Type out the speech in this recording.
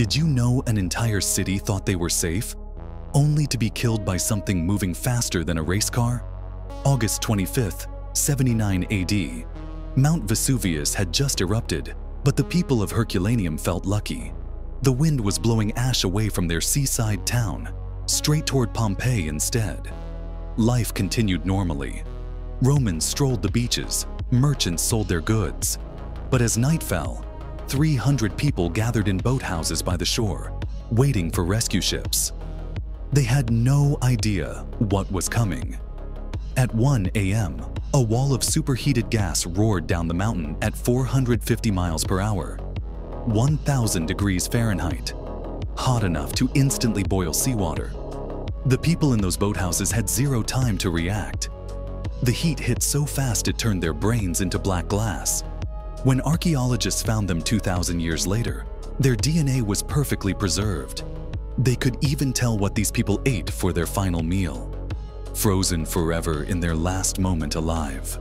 Did you know an entire city thought they were safe, only to be killed by something moving faster than a race car? August 25th, 79 AD. Mount Vesuvius had just erupted, but the people of Herculaneum felt lucky. The wind was blowing ash away from their seaside town, straight toward Pompeii instead. Life continued normally. Romans strolled the beaches, merchants sold their goods. But as night fell, 300 people gathered in boathouses by the shore, waiting for rescue ships. They had no idea what was coming. At 1 a.m., a wall of superheated gas roared down the mountain at 450 miles per hour, 1,000 degrees Fahrenheit, hot enough to instantly boil seawater. The people in those boathouses had zero time to react. The heat hit so fast it turned their brains into black glass. When archaeologists found them 2,000 years later, their DNA was perfectly preserved. They could even tell what these people ate for their final meal, frozen forever in their last moment alive.